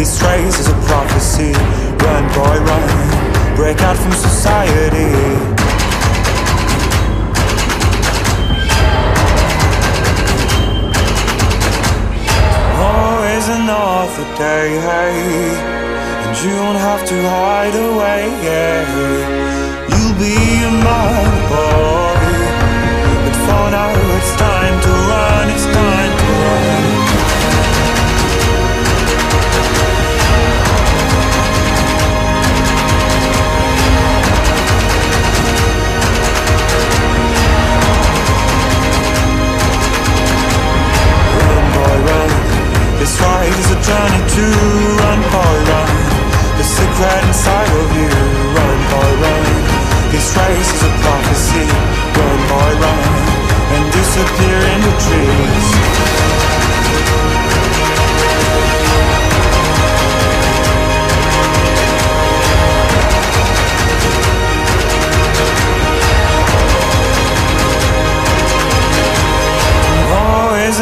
This race is a prophecy. Run, boy, run. Break out from society. Oh, Always another day, and you don't have to hide away. You'll be a to run, boy, run. The secret inside of you, run, boy, run. This race is a prophecy, run, boy, run, and disappear in the trees.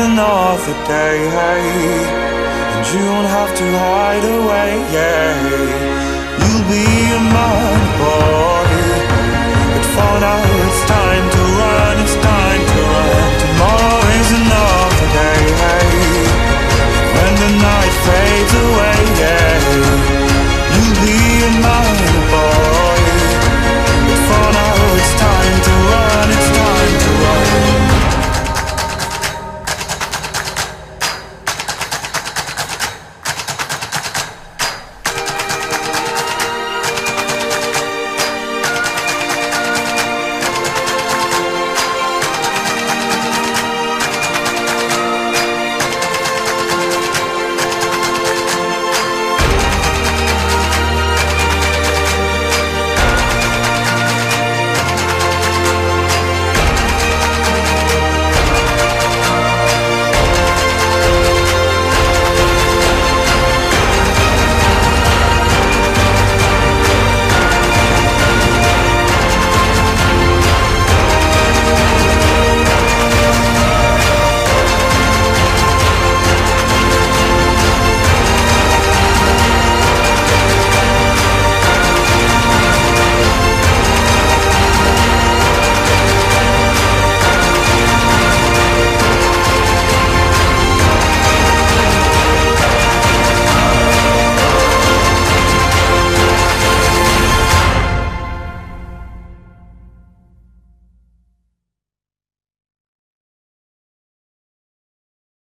another day you don't have to hide away. Yeah, you'll be a mud boy.